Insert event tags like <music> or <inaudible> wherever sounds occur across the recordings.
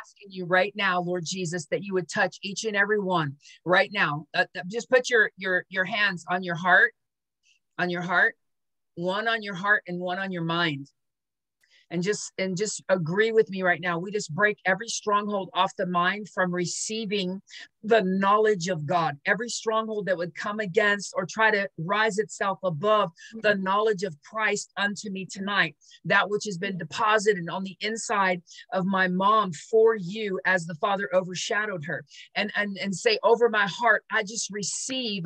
asking you right now, Lord Jesus, that you would touch each and every one right now. Uh, just put your your your hands on your heart, on your heart, one on your heart and one on your mind and just and just agree with me right now. We just break every stronghold off the mind from receiving the knowledge of god. Every stronghold that would come against or try to rise itself above the knowledge of christ unto me tonight. That which has been deposited on the inside of my mom for you as the father overshadowed her. And and and say over my heart i just receive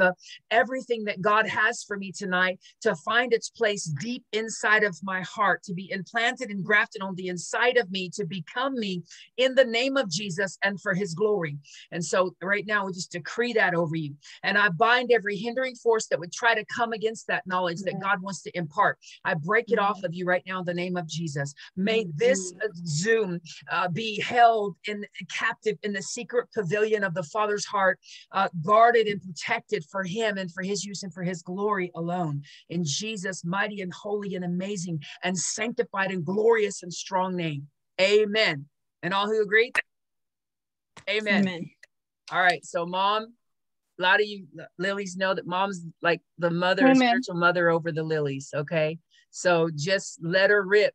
everything that god has for me tonight to find its place deep inside of my heart to be implanted and grafted on the inside of me to become me in the name of Jesus and for his glory. And so right now we just decree that over you. And I bind every hindering force that would try to come against that knowledge that God wants to impart. I break it off of you right now in the name of Jesus. May this Zoom uh, be held in captive in the secret pavilion of the Father's heart, uh, guarded and protected for him and for his use and for his glory alone. In Jesus' mighty and holy and amazing and sanctified and glorious glorious and strong name. Amen. And all who agree? Amen. Amen. All right. So, mom, a lot of you lilies know that mom's like the mother, Amen. spiritual mother over the lilies. Okay. So just let her rip.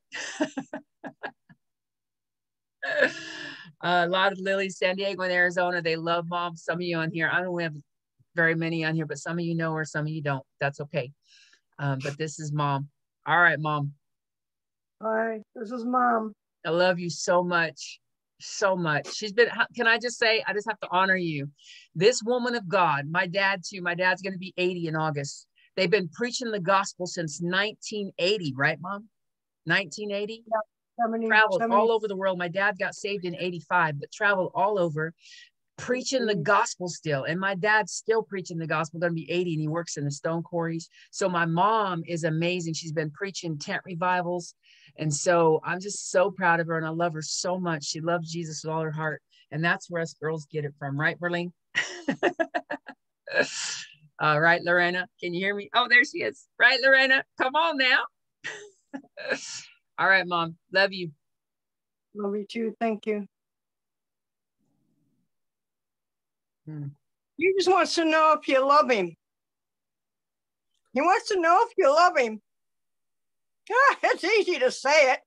<laughs> a lot of lilies, San Diego and Arizona, they love mom. Some of you on here, I don't have very many on here, but some of you know her, some of you don't. That's okay. Um, but this is mom. All right, mom. Hi, this is mom. I love you so much. So much. She's been, can I just say, I just have to honor you. This woman of God, my dad too, my dad's going to be 80 in August. They've been preaching the gospel since 1980, right, mom? 1980? Yeah. traveled 70. all over the world. My dad got saved in 85, but traveled all over preaching the mm-hmm. gospel still. And my dad's still preaching the gospel, gonna be 80, and he works in the stone quarries. So my mom is amazing. She's been preaching tent revivals. And so I'm just so proud of her and I love her so much. She loves Jesus with all her heart. And that's where us girls get it from, right, Berlin? <laughs> all right, Lorena, can you hear me? Oh, there she is. Right, Lorena? Come on now. <laughs> all right, mom. Love you. Love you too. Thank you. Hmm. He just wants to know if you love him. He wants to know if you love him. <laughs> It's easy to say it.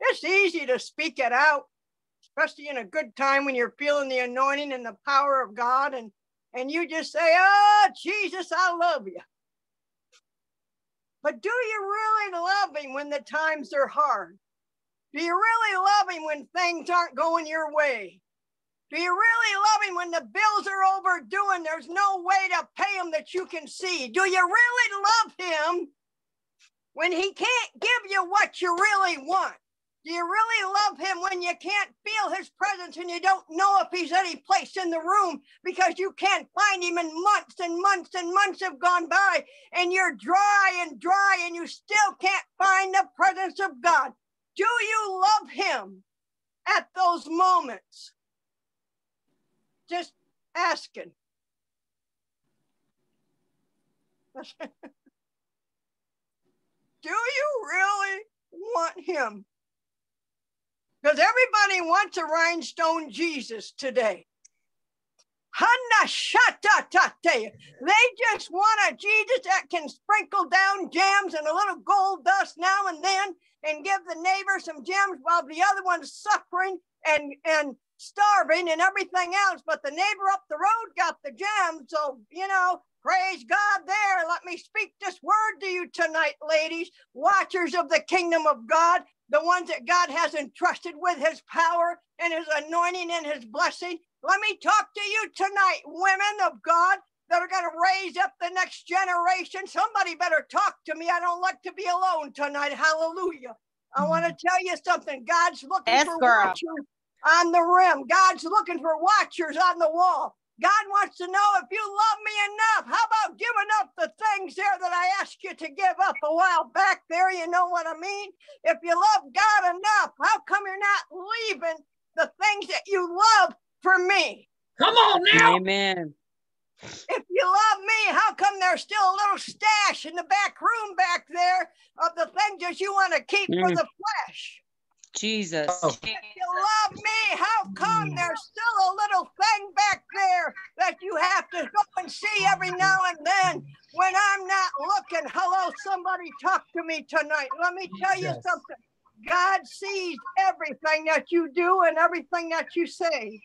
It's easy to speak it out, especially in a good time when you're feeling the anointing and the power of God, and and you just say, "Oh, Jesus, I love you." But do you really love him when the times are hard? Do you really love him when things aren't going your way? Do you really love him when the bills are overdue and there's no way to pay him that you can see? Do you really love him when he can't give you what you really want? Do you really love him when you can't feel his presence and you don't know if he's any place in the room because you can't find him and months and months and months have gone by and you're dry and dry and you still can't find the presence of God? Do you love him at those moments? Just asking. <laughs> Do you really want him? Because everybody wants a rhinestone Jesus today. They just want a Jesus that can sprinkle down gems and a little gold dust now and then and give the neighbor some gems while the other one's suffering and, and starving and everything else. But the neighbor up the road got the gems. So, you know, Praise God there. Let me speak this word to you tonight, ladies, watchers of the kingdom of God, the ones that God has entrusted with his power and his anointing and his blessing. Let me talk to you tonight, women of God that are going to raise up the next generation. Somebody better talk to me. I don't like to be alone tonight. Hallelujah. I want to mm. tell you something. God's looking yes, for girl. watchers on the rim. God's looking for watchers on the wall. God wants to know if you love me enough. How about giving up the things there that I asked you to give up a while back there? You know what I mean? If you love God enough, how come you're not leaving the things that you love for me? Come on now. Amen. If you love me, how come there's still a little stash in the back room back there of the things that you want to keep mm. for the flesh? Jesus. Oh. If you love me, how come mm. there's still a little thing back there that you have to go and see every now and then when I'm not looking? Hello, somebody talk to me tonight. Let me tell you something. God sees everything that you do and everything that you say.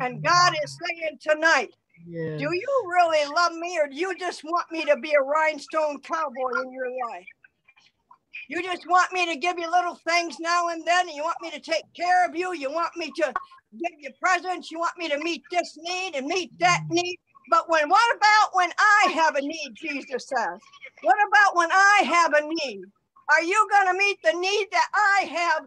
And God is saying tonight, do you really love me or do you just want me to be a rhinestone cowboy in your life? You just want me to give you little things now and then. And you want me to take care of you. You want me to give you presents. You want me to meet this need and meet that need. But when what about when I have a need, Jesus says? What about when I have a need? Are you going to meet the need that I have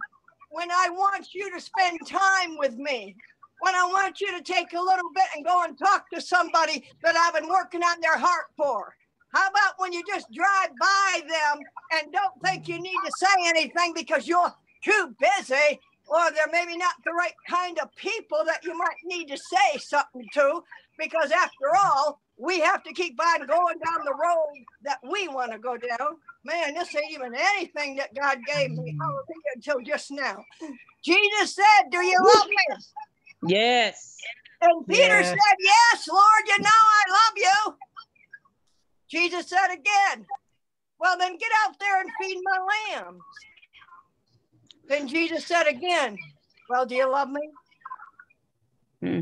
when I want you to spend time with me? When I want you to take a little bit and go and talk to somebody that I've been working on their heart for? How about when you just drive by them and don't think you need to say anything because you're too busy or they're maybe not the right kind of people that you might need to say something to? Because after all, we have to keep on going down the road that we want to go down. Man, this ain't even anything that God gave me. Until just now. Jesus said, Do you love me? Yes. And Peter yes. said, Yes, Lord, you know I love you. Jesus said again, Well, then get out there and feed my lambs. Then Jesus said again, Well, do you love me? Hmm.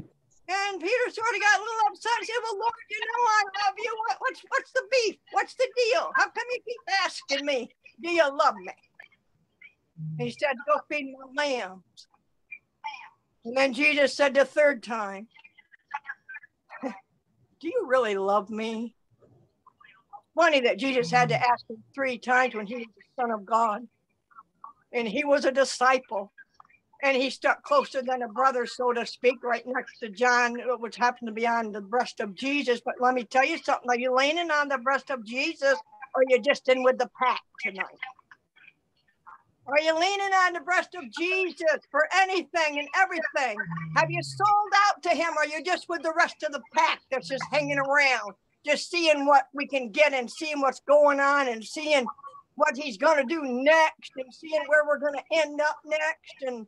And Peter sort of got a little upset. He said, Well, Lord, you know I love you. What, what's what's the beef? What's the deal? How come you keep asking me, Do you love me? He said, Go feed my lambs. And then Jesus said the third time, <laughs> Do you really love me? Funny that Jesus had to ask him three times when he was the Son of God. And he was a disciple. And he stuck closer than a brother, so to speak, right next to John, which happened to be on the breast of Jesus. But let me tell you something. Are you leaning on the breast of Jesus or are you just in with the pack tonight? Are you leaning on the breast of Jesus for anything and everything? Have you sold out to him? Or are you just with the rest of the pack that's just hanging around? Just seeing what we can get and seeing what's going on and seeing what he's going to do next and seeing where we're going to end up next. And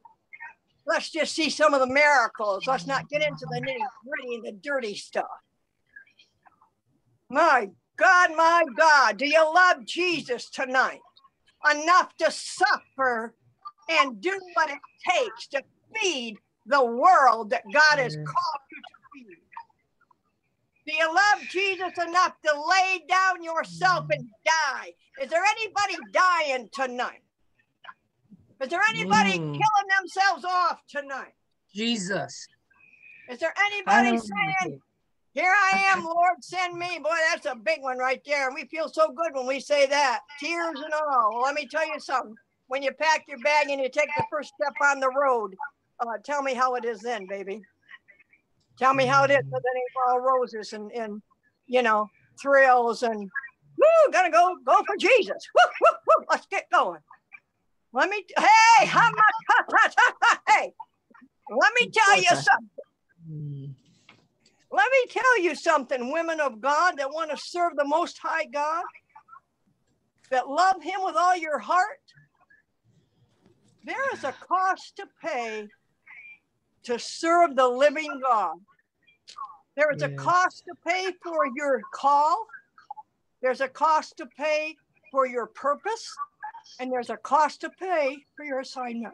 let's just see some of the miracles. Let's not get into the nitty gritty and the dirty stuff. My God, my God, do you love Jesus tonight enough to suffer and do what it takes to feed the world that God has called you to do you love Jesus enough to lay down yourself and die? Is there anybody dying tonight? Is there anybody mm. killing themselves off tonight? Jesus. Is there anybody saying, Here I am, Lord, send me? Boy, that's a big one right there. And we feel so good when we say that. Tears and all. Well, let me tell you something. When you pack your bag and you take the first step on the road, uh, tell me how it is then, baby. Tell me how it is. So then ain't all roses and, and you know, thrills and woo, gonna go go for Jesus. Woo, woo, woo. Let's get going. Let me hey, mm. how much hey, let me tell you something. Mm. Let me tell you something, women of God that want to serve the most high God, that love him with all your heart. There is a cost to pay to serve the living God. There is a cost to pay for your call. There's a cost to pay for your purpose, and there's a cost to pay for your assignment.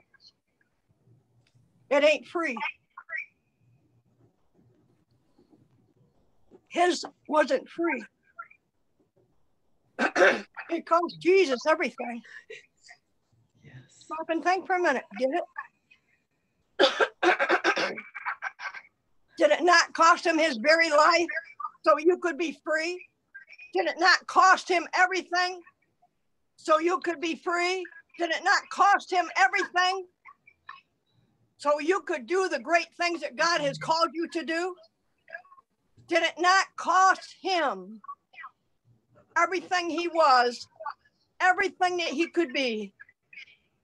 It ain't free. His wasn't free. <clears throat> it cost Jesus everything. Yes. Stop and think for a minute. Get it? <clears throat> Did it not cost him his very life so you could be free? Did it not cost him everything so you could be free? Did it not cost him everything so you could do the great things that God has called you to do? Did it not cost him everything he was, everything that he could be?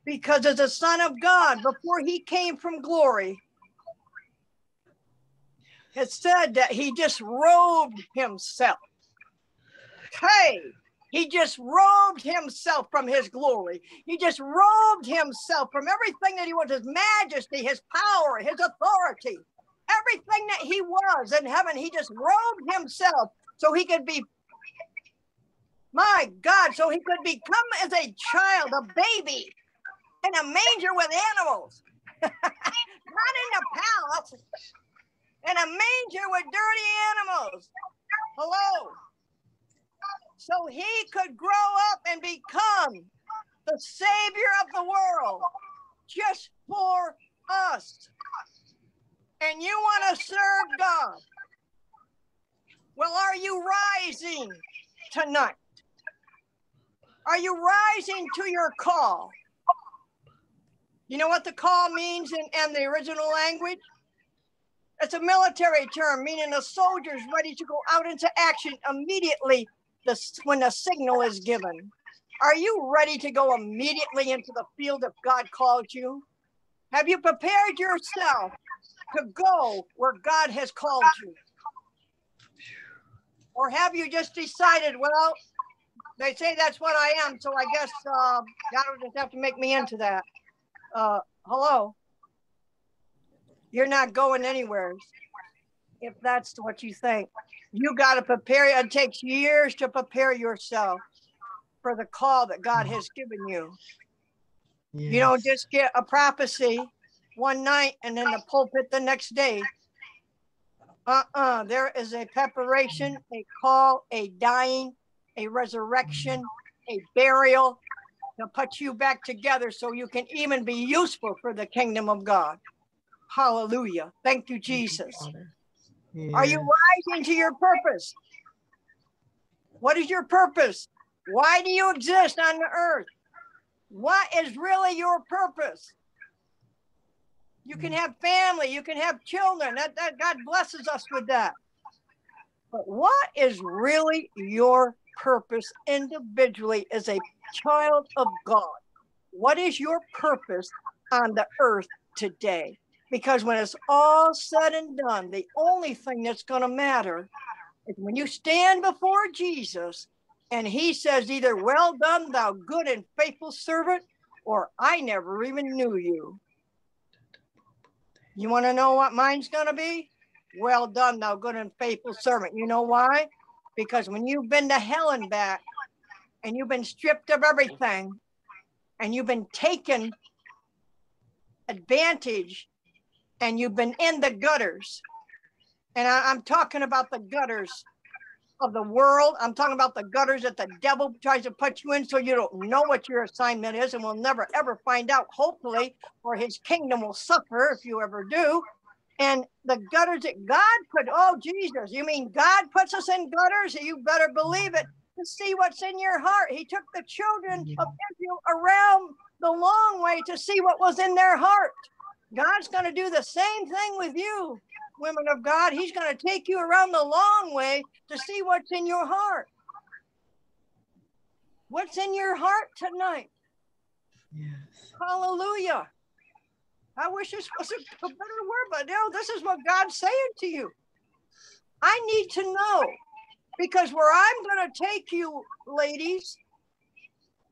Because as a son of God, before he came from glory, it said that he just robed himself. Hey, He just robed himself from his glory. He just robed himself from everything that he was his majesty, his power, his authority, everything that he was in heaven. He just robed himself so he could be, my God, so he could become as a child, a baby in a manger with animals, <laughs> not in the palace, in a manger with dirty animals. Hello so he could grow up and become the savior of the world just for us. And you want to serve God. Well, are you rising tonight? Are you rising to your call? You know what the call means in, in the original language? It's a military term, meaning a soldier's ready to go out into action immediately when the signal is given. Are you ready to go immediately into the field if God called you? Have you prepared yourself to go where God has called you? Or have you just decided, well, they say that's what I am, so I guess uh, God will just have to make me into that. Uh, hello? You're not going anywhere if that's what you think. You got to prepare. It takes years to prepare yourself for the call that God mm. has given you. Yes. You don't just get a prophecy one night and then the pulpit the next day. Uh-uh. There is a preparation, a call, a dying, a resurrection, a burial to put you back together so you can even be useful for the kingdom of God. Hallelujah. Thank you, Jesus. Thank you, yeah. Are you rising to your purpose? What is your purpose? Why do you exist on the earth? What is really your purpose? You can mm. have family, you can have children. That, that God blesses us with that. But what is really your purpose individually as a child of God? What is your purpose on the earth today? Because when it's all said and done, the only thing that's going to matter is when you stand before Jesus and he says, either well done, thou good and faithful servant, or I never even knew you. You want to know what mine's going to be? Well done, thou good and faithful servant. You know why? Because when you've been to hell and back and you've been stripped of everything and you've been taken advantage and you've been in the gutters. And I, am talking about the gutters of the world. I'm talking about the gutters that the devil tries to put you in so you don't know what your assignment is and will never ever find out, hopefully, or his kingdom will suffer if you ever do. And the gutters that God put, oh, Jesus, you mean God puts us in gutters? You better believe it to see what's in your heart. He took the children of Israel around the long way to see what was in their heart. God's going to do the same thing with you, women of God. He's going to take you around the long way to see what's in your heart. What's in your heart tonight? Yes. Hallelujah. I wish this was a, better word, but no, this is what God's saying to you. I need to know because where I'm going to take you, ladies,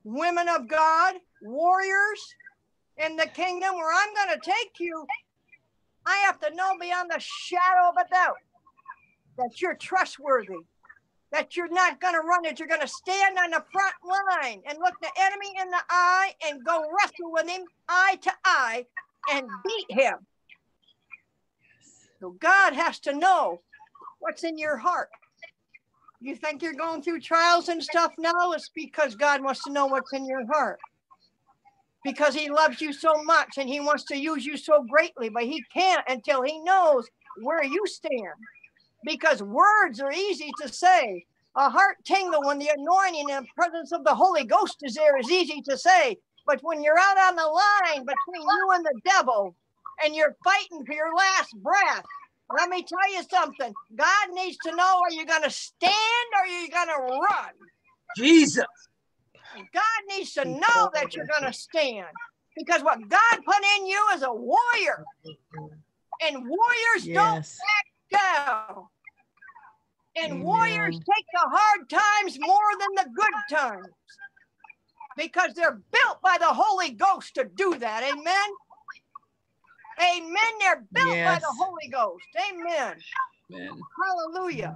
women of God, warriors, in the kingdom where I'm going to take you, I have to know beyond the shadow of a doubt that you're trustworthy, that you're not going to run it. You're going to stand on the front line and look the enemy in the eye and go wrestle with him eye to eye and beat him. So God has to know what's in your heart. You think you're going through trials and stuff now? It's because God wants to know what's in your heart because he loves you so much and he wants to use you so greatly, but he can't until he knows where you stand. Because words are easy to say. A heart tingle when the anointing and presence of the Holy Ghost is there is easy to say. But when you're out on the line between you and the devil and you're fighting for your last breath, let me tell you something. God needs to know are you going to stand or are you going to run? Jesus. God needs to know that you're going to stand because what God put in you is a warrior. And warriors yes. don't back down. And Amen. warriors take the hard times more than the good times because they're built by the Holy Ghost to do that. Amen. Amen. They're built by the Holy Ghost. Amen. Amen. Hallelujah.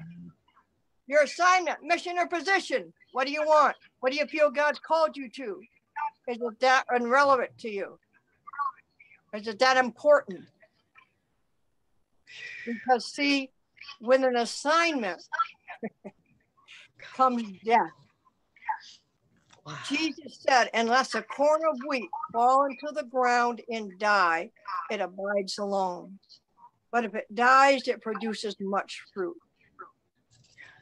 Your assignment, mission, or position. What do you want? What do you feel God's called you to? Is it that irrelevant to you? Is it that important? Because, see, with an assignment <laughs> comes death. Wow. Jesus said, unless a corn of wheat fall into the ground and die, it abides alone. But if it dies, it produces much fruit.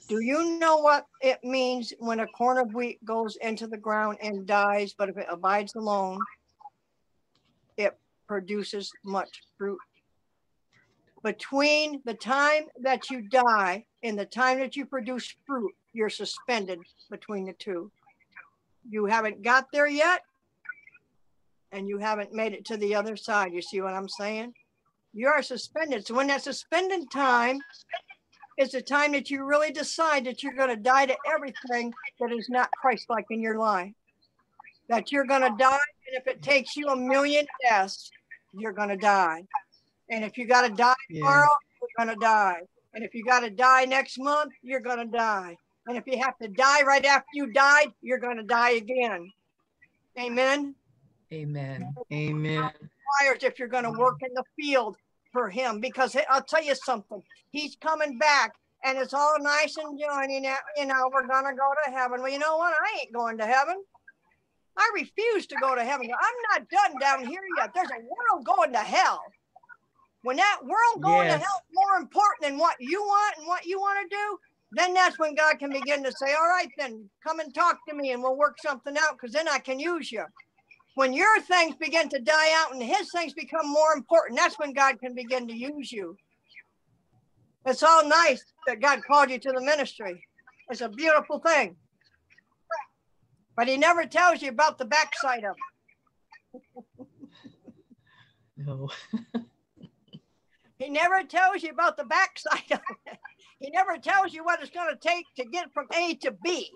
Do you know what it means when a corn of wheat goes into the ground and dies, but if it abides alone, it produces much fruit? Between the time that you die and the time that you produce fruit, you're suspended between the two. You haven't got there yet, and you haven't made it to the other side. You see what I'm saying? You are suspended. So when that suspended time is the time that you really decide that you're going to die to everything that is not Christ-like in your life. That you're going to die, and if it takes you a million deaths, you're going to die. And if you got to die tomorrow, you're going to die. And if you got to die next month, you're going to die. And if you have to die right after you died, you're going to die again. Amen. Amen. Amen. If you're going to work in the field for him, because I'll tell you something, he's coming back. And it's all nice and joining out, you know, we're gonna go to heaven. Well, you know what? I ain't going to heaven. I refuse to go to heaven. I'm not done down here yet. There's a world going to hell. When that world going Yes. to hell is more important than what you want and what you want to do, then that's when God can begin to say, All right, then come and talk to me and we'll work something out because then I can use you. When your things begin to die out and his things become more important, that's when God can begin to use you. It's all nice that God called you to the ministry. It's a beautiful thing. But he never tells you about the backside of it. No. <laughs> He never tells you about the backside of it. He never tells you what it's going to take to get from A to B.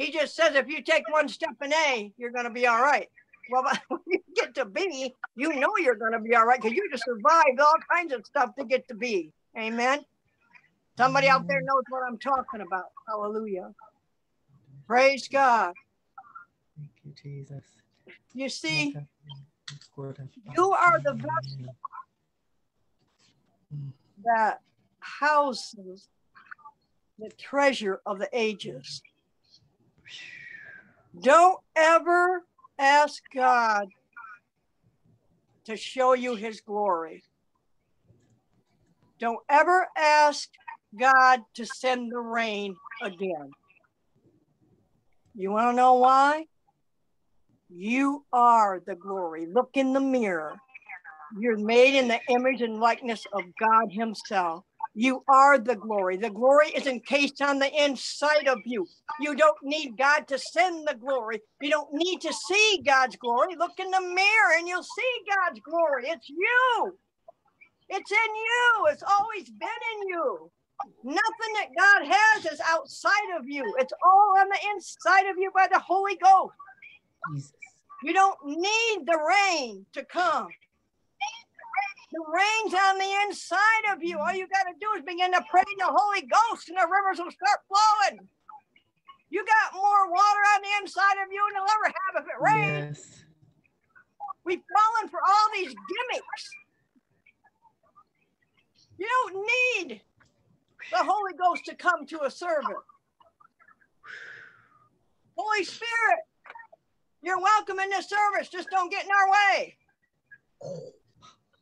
He just says if you take one step in A, you're going to be all right. Well, <laughs> when you get to B, you know you're going to be all right because you just survived all kinds of stuff to get to B. Amen. Somebody out there knows what I'm talking about. Hallelujah. Praise God. Thank you, Jesus. You see, you you are the vessel that houses the treasure of the ages. Don't ever ask God to show you his glory. Don't ever ask God to send the rain again. You want to know why? You are the glory. Look in the mirror. You're made in the image and likeness of God Himself. You are the glory. The glory is encased on the inside of you. You don't need God to send the glory. You don't need to see God's glory. Look in the mirror and you'll see God's glory. It's you. It's in you. It's always been in you. Nothing that God has is outside of you. It's all on the inside of you by the Holy Ghost. Jesus. You don't need the rain to come. The rain's on the inside of you. All you got to do is begin to pray in the Holy Ghost, and the rivers will start flowing. You got more water on the inside of you than you'll ever have if it rains. Yes. We've fallen for all these gimmicks. You don't need the Holy Ghost to come to a servant. Holy Spirit, you're welcome in this service. Just don't get in our way.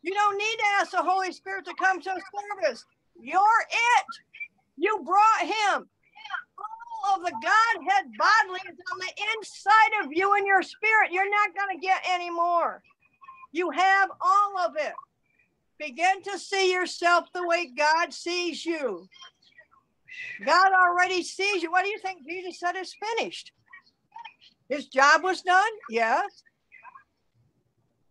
You don't need to ask the Holy Spirit to come to a service. You're it. You brought him. All of the Godhead bodily is on the inside of you and your spirit. You're not going to get any more. You have all of it. Begin to see yourself the way God sees you. God already sees you. What do you think Jesus said is finished? His job was done? Yes.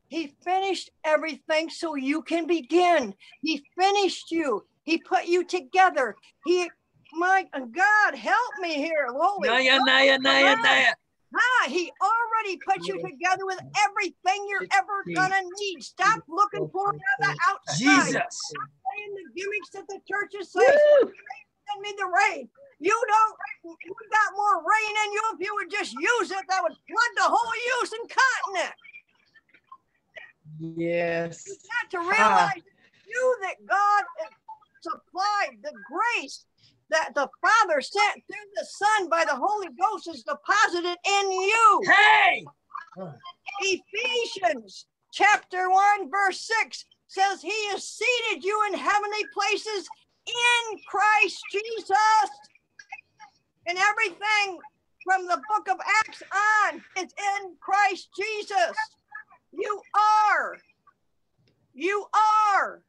He finished everything so you can begin. He finished you. He put you together. He, my God, help me here, Holy. Naya, Naya, Naya, Naya. Ah, he already put you together with everything you're ever gonna need. Stop looking for it on the outside. Jesus. Stop playing the gimmicks that the churches say. Send me the rain. You don't. You got more rain in you. If you would just use it, that would flood the whole Houston continent. Yes. You got to ah. realize you that God supplied the grace that the Father sent through the Son by the Holy Ghost is deposited in you. Hey. Ephesians chapter 1, verse 6 says, He has seated you in heavenly places in Christ Jesus. And everything from the book of Acts on is in Christ Jesus. You are. You are.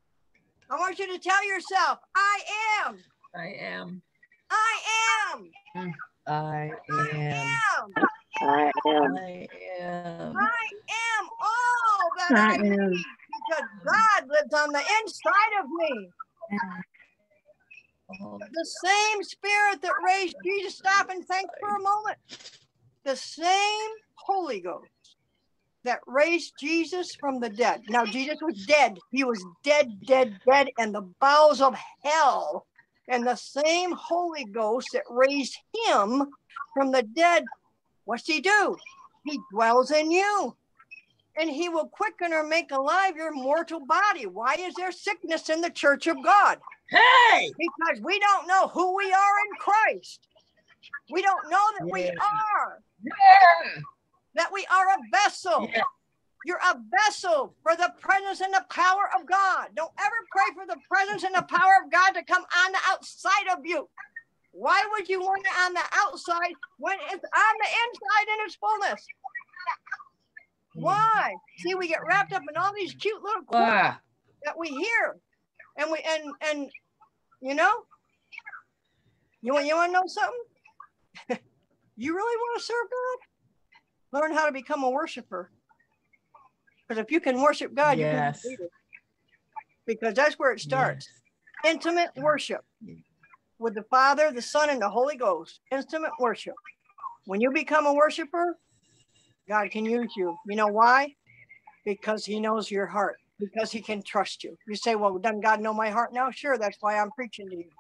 I want you to tell yourself, I am. I am. I am. I am. am. I am. I am. I am all that I, I am. need because God lives on the inside of me. The same spirit that raised Jesus. Stop and think for a moment. The same Holy Ghost that raised Jesus from the dead. Now, Jesus was dead. He was dead, dead, dead in the bowels of hell. And the same Holy Ghost that raised him from the dead, what's he do? He dwells in you. And he will quicken or make alive your mortal body. Why is there sickness in the church of God? Hey. because we don't know who we are in Christ. We don't know that we are, Yeah. That we are a vessel. Yeah. You're a vessel for the presence and the power of God. Don't ever pray for the presence and the power of God to come on the outside of you. Why would you want it on the outside when it's on the inside in its fullness? Why? See, we get wrapped up in all these cute little quotes Ah. that we hear and we and and you know you want you want to know something <laughs> you really want to serve god learn how to become a worshiper. Because if you can worship god Yes. you can be because that's where it starts. Intimate worship with the father the son and the holy ghost. Intimate worship. When you become a worshiper god can use you. You know why? Because he knows your heart. Because he can trust you. You say, Well, doesn't God know my heart now? Sure, that's why I'm preaching to you.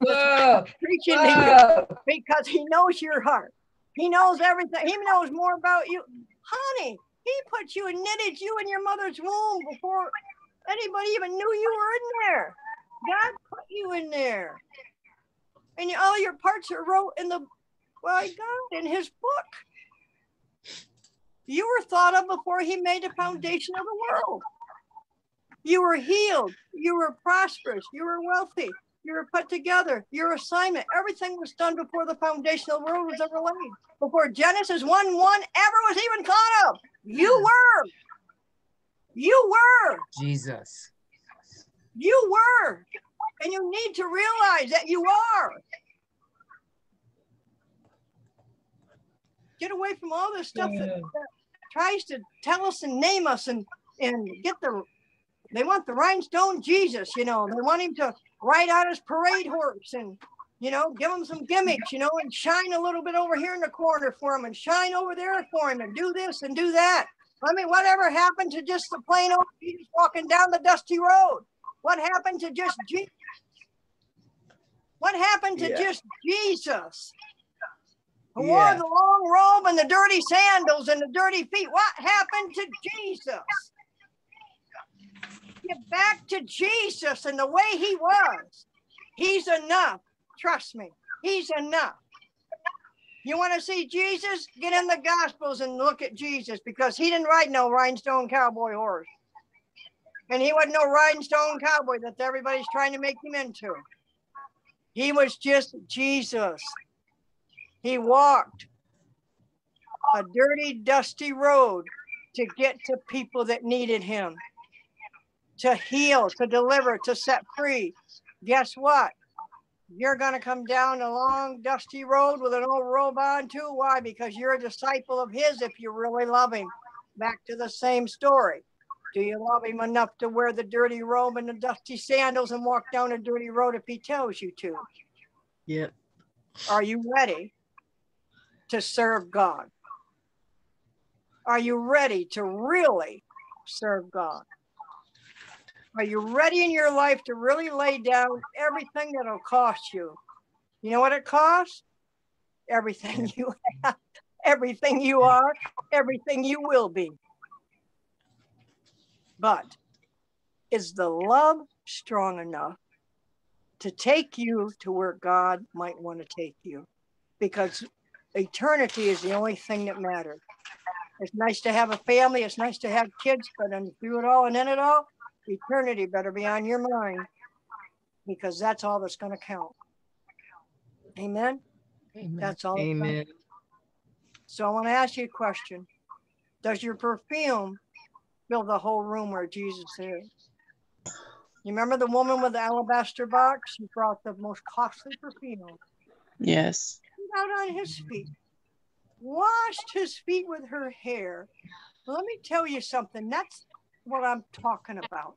Whoa. <laughs> Preaching to you Whoa. because he knows your heart. He knows everything. He knows more about you. Honey, he put you and knitted you in your mother's womb before anybody even knew you were in there. God put you in there. And you- all your parts are wrote in the by God in his book. You were thought of before he made the foundation of the world. You were healed. You were prosperous. You were wealthy. You were put together. Your assignment, everything was done before the foundation of the world was ever laid. Before Genesis 1 1 ever was even thought of. You were. You were. Jesus. You were. And you need to realize that you are. Get away from all this stuff that, that tries to tell us and name us and and get the they want the rhinestone Jesus, you know. They want him to ride on his parade horse and you know, give him some gimmicks, you know, and shine a little bit over here in the corner for him and shine over there for him and do this and do that. I mean, whatever happened to just the plain old Jesus walking down the dusty road? What happened to just Jesus? What happened to Yeah. just Jesus? Who Yeah. wore the long robe and the dirty sandals and the dirty feet? What happened to Jesus? Get back to Jesus and the way he was. He's enough. Trust me. He's enough. You want to see Jesus? Get in the Gospels and look at Jesus because he didn't ride no rhinestone cowboy horse. And he wasn't no rhinestone cowboy that everybody's trying to make him into. He was just Jesus. He walked a dirty, dusty road to get to people that needed him, to heal, to deliver, to set free. Guess what? You're going to come down a long, dusty road with an old robe on, too. Why? Because you're a disciple of his if you really love him. Back to the same story. Do you love him enough to wear the dirty robe and the dusty sandals and walk down a dirty road if he tells you to? Yep. Are you ready to serve God? Are you ready to really serve God? Are you ready in your life to really lay down everything that'll cost you? You know what it costs? Everything you have, everything you are, everything you will be. But is the love strong enough to take you to where God might want to take you? Because eternity is the only thing that matters. It's nice to have a family, it's nice to have kids, but through it all and in it all, eternity better be on your mind because that's all that's going to count. Amen. Amen. That's all. Amen. So I want to ask you a question. Does your perfume fill the whole room where Jesus is? You remember the woman with the alabaster box? She brought the most costly perfume Yes. out on his feet, washed his feet with her hair. Let me tell you something. That's what I'm talking about.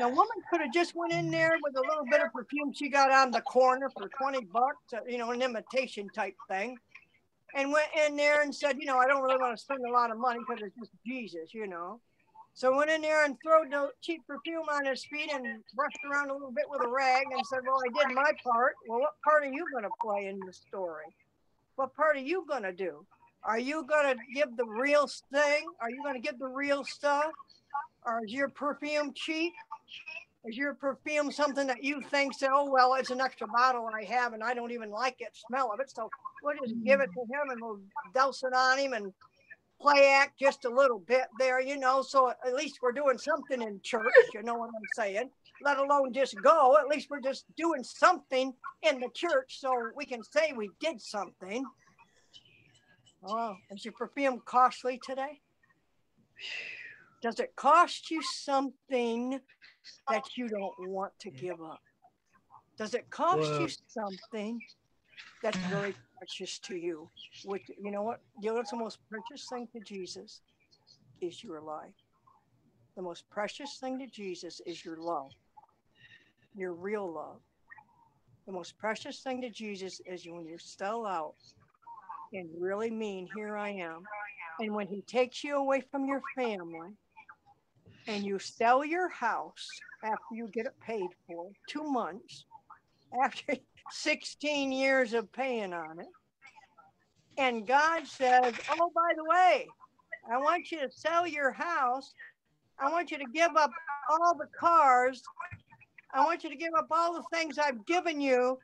The woman could have just went in there with a little bit of perfume she got on the corner for 20 bucks, uh, you know, an imitation type thing, and went in there and said, you know, I don't really want to spend a lot of money because it's just Jesus, you know. So went in there and threw the cheap perfume on his feet and brushed around a little bit with a rag and said, well, I did my part. Well, what part are you going to play in the story? What part are you going to do? Are you going to give the real thing? Are you going to give the real stuff? Or is your perfume cheap? Is your perfume something that you think, so, oh, well, it's an extra bottle I have and I don't even like it, smell of it. So we'll just give it to him and we'll douse it on him and play act just a little bit there, you know. So at least we're doing something in church, you know what I'm saying? Let alone just go. At least we're just doing something in the church so we can say we did something. Oh, is your perfume costly today? Does it cost you something that you don't want to give up? Does it cost you something that's very precious to you? Which you know what? You know what's the most precious thing to Jesus is your life. The most precious thing to Jesus is your love, your real love. The most precious thing to Jesus is when you sell out and really mean, Here I am. And when He takes you away from your family and you sell your house after you get it paid for, two months, after <laughs> 16 years of paying on it, and God says, Oh, by the way, I want you to sell your house. I want you to give up all the cars. I want you to give up all the things I've given you.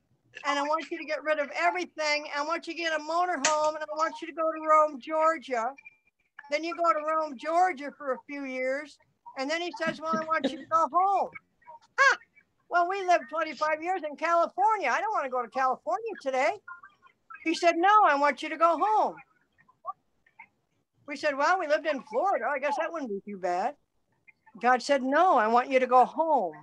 And I want you to get rid of everything. I want you to get a motorhome and I want you to go to Rome, Georgia. Then you go to Rome, Georgia for a few years. And then he says, Well, I want you to go home. Ha! Well, we lived 25 years in California. I don't want to go to California today. He said, No, I want you to go home. We said, Well, we lived in Florida. I guess that wouldn't be too bad. God said, No, I want you to go home.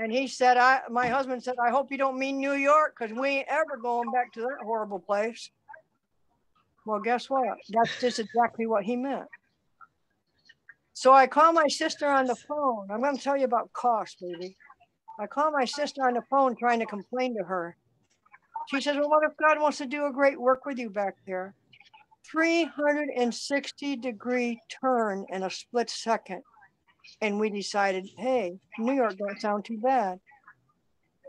And he said, I my husband said, I hope you don't mean New York because we ain't ever going back to that horrible place. Well, guess what? That's just exactly what he meant. So I call my sister on the phone. I'm going to tell you about cost, baby. I call my sister on the phone trying to complain to her. She says, Well, what if God wants to do a great work with you back there? 360 degree turn in a split second. And we decided, hey, New York don't sound too bad.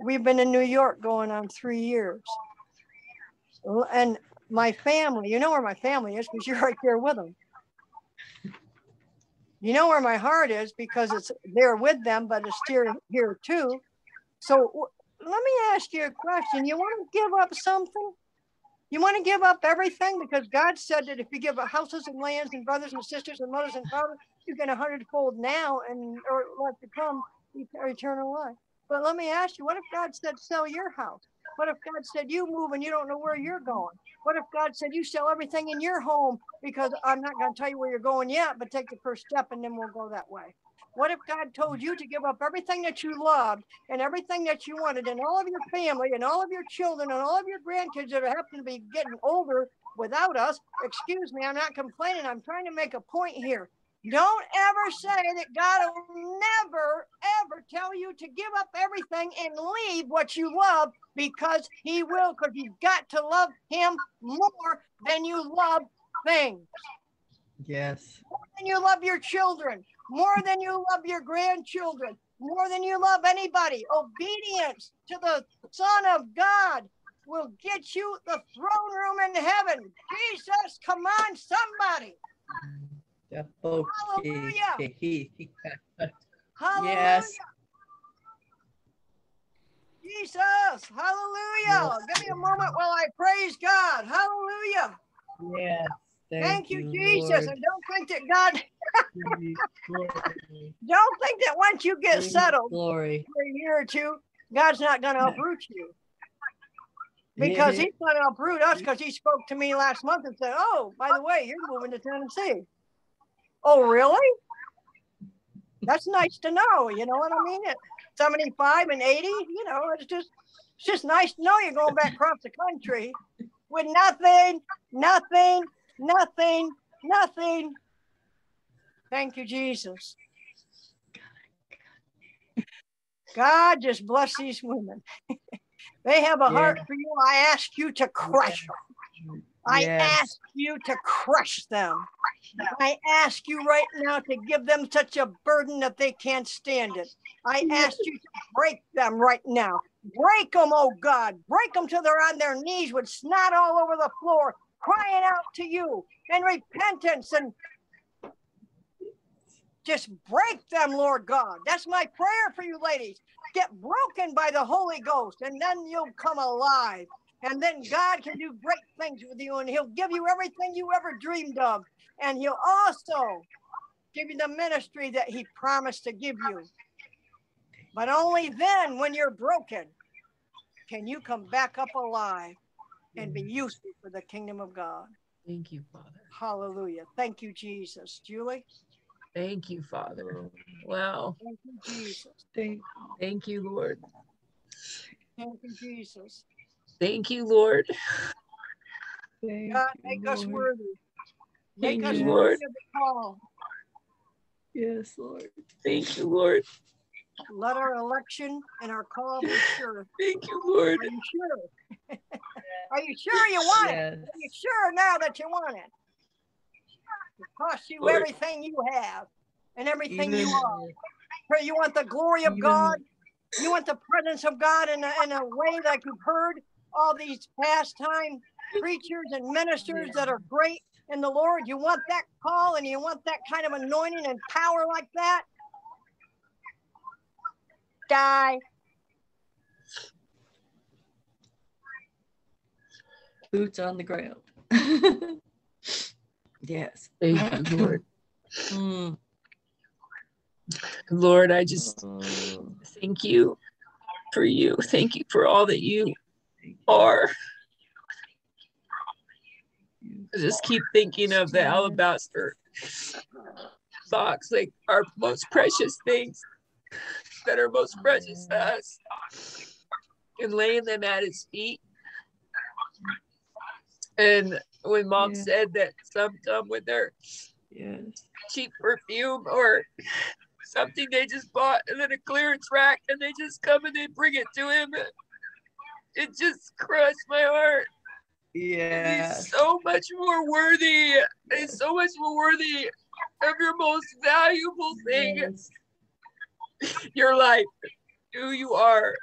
We've been in New York going on three years. And my family, you know where my family is because <laughs> you're right there with them. You know where my heart is because it's there with them, but it's here, here too. So let me ask you a question. You want to give up something? You want to give up everything because God said that if you give up houses and lands and brothers and sisters and mothers and fathers, you get a hundredfold now and or what to come eternal life. But let me ask you, what if God said sell your house? What if God said you move and you don't know where you're going? What if God said you sell everything in your home because I'm not going to tell you where you're going yet, but take the first step and then we'll go that way? What if God told you to give up everything that you loved and everything that you wanted and all of your family and all of your children and all of your grandkids that happen to be getting older without us. Excuse me, I'm not complaining. I'm trying to make a point here. Don't ever say that God will never, ever tell you to give up everything and leave what you love because He will, because you've got to love Him more than you love things, Yes. more than you love your children, more than you love your grandchildren, more than you love anybody. Obedience to the Son of God will get you the throne room in heaven. Jesus, come on, somebody. Hallelujah. Hallelujah. Yes. Jesus. Hallelujah. Give me a moment while I praise God. Hallelujah. Yes. Thank, you, Jesus. And don't think that God, <laughs> don't think that once you get settled Glory. for a year or two, God's not going to uproot you. Because Yeah. he's going to uproot us because he spoke to me last month and said, Oh, by the way, you're moving to Tennessee. Oh, really? That's nice to know. You know what I mean? At 75 and 80, you know, it's just it's just nice to know you're going back across the country with nothing, nothing, nothing, nothing. Thank you, Jesus. God just bless these women. <laughs> they have a heart for you. I ask you to crush them. I Yes. ask you to crush them. I ask you right now to give them such a burden that they can't stand it. I ask you to break them right now. Break them, oh God. Break them till they're on their knees with snot all over the floor, crying out to you in repentance and just break them, Lord God. That's my prayer for you, ladies. Get broken by the Holy Ghost, and then you'll come alive. And then God can do great things with you, and He'll give you everything you ever dreamed of. And He'll also give you the ministry that He promised to give you. But only then, when you're broken, can you come back up alive and be useful for the kingdom of God. Thank you, Father. Hallelujah. Thank you, Jesus. Julie, Thank you, Father. Wow. thank you, Jesus. Thank, Thank you, Lord. Thank you, Jesus. Thank you, Lord. thank God, you, make us Lord. worthy. Make Thank us you, worthy Lord. of the call. Yes, Lord. Thank you, Lord. Let our election and our call be sure. <laughs> Thank you, Lord. Are you sure? <laughs> Are you sure you want it? Are you sure now that you want it? It costs you Lord. everything you have and everything you Even- are. Pray you want the glory of even- God. You want the presence of God in a, in a way like you've heard all these past time preachers and ministers that are great in the Lord. You want that call and you want that kind of anointing and power like that. Die. Boots on the ground. <laughs> yes. Thank you, Lord. Mm. Lord, I just Oh, thank you for you. Thank you for all that you are. I just keep thinking of the alabaster box, like our most precious things that are most precious to mm. us, and laying them at his feet. And when mom Yeah. said that some come with their yes. cheap perfume or something they just bought and then a clearance rack and they just come and they bring it to him. It just crushed my heart. Yes. He's so much more worthy. He's so much more worthy of your most valuable thing, Yes. <laughs> your life, who you are.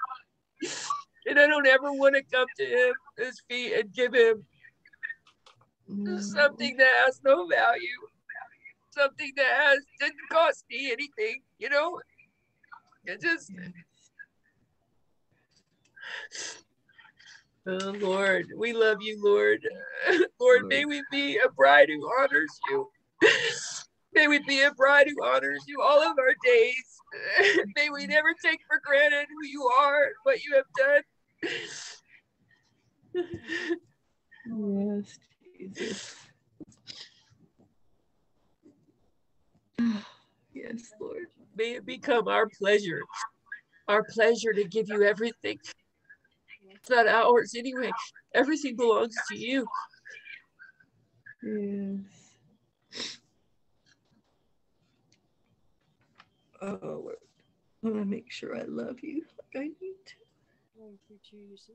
And I don't ever want to come to him, his feet, and give him Mm. something that has no value, something that has didn't cost me anything, you know? It just <sighs> Oh Lord, we love you, Lord. <laughs> Lord, may we be a bride who honors you. <laughs> May we be a bride who honors you all of our days. <laughs> May we never take for granted who you are and what you have done. Yes, Jesus. <sighs> Yes, Lord. May it become our pleasure, our pleasure to give you everything. It's not ours anyway. Everything belongs to you. Yes. Oh, Lord. I want to make sure I love you like I need to. Thank you, Jesus.